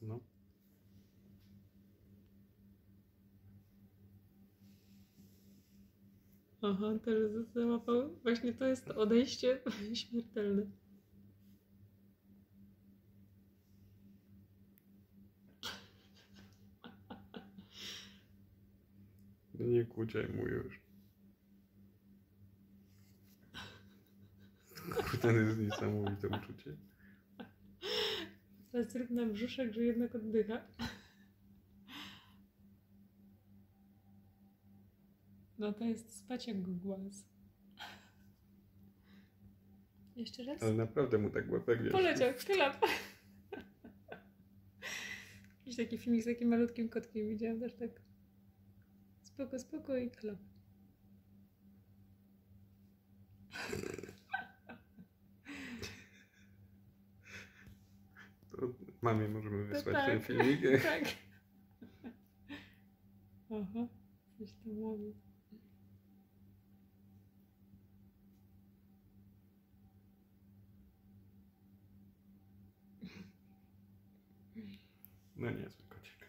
No. Aha, teraz załapał. Właśnie to jest odejście śmiertelne. Nie kłóciaj mu już. Kurde, to jest niesamowite uczucie. Teraz zrób nam brzuszek, że jednak oddycha. No to jest spać jak głaz. Jeszcze raz? Ale naprawdę mu tak łapek wiesz. Poleciał, klap. Jakiś taki filmik z takim malutkim kotkiem widziałam też tak. Spoko, spoko i klap. Mamie możemy wysłać tak. ten filmik. Tak. Aha, coś tam mówi. No niezły kociek.